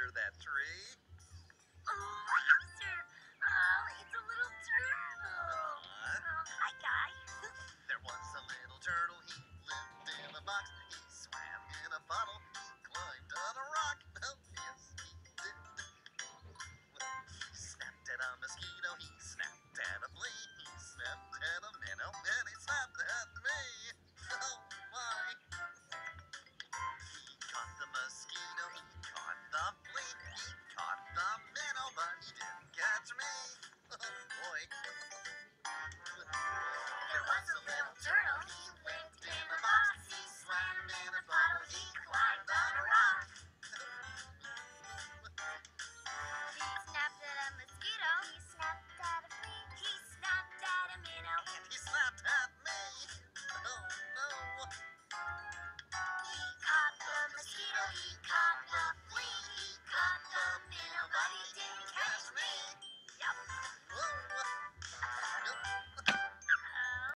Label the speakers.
Speaker 1: under that tree?